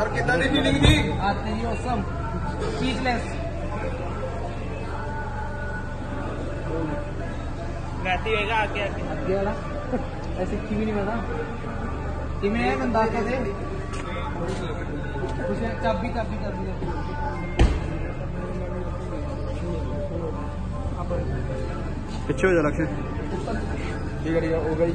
Sir कितना दिन milling दी आज नहीं औसम। चीजलेस रहती है आके आके ऐसे किमी नहीं बता किमी है बंदा का दे। उसे चाबी चाबी चाबी। अच्छा हो जा लक्ष्य ठीक है हो गई।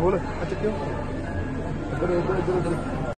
बोलो अच्छा क्यों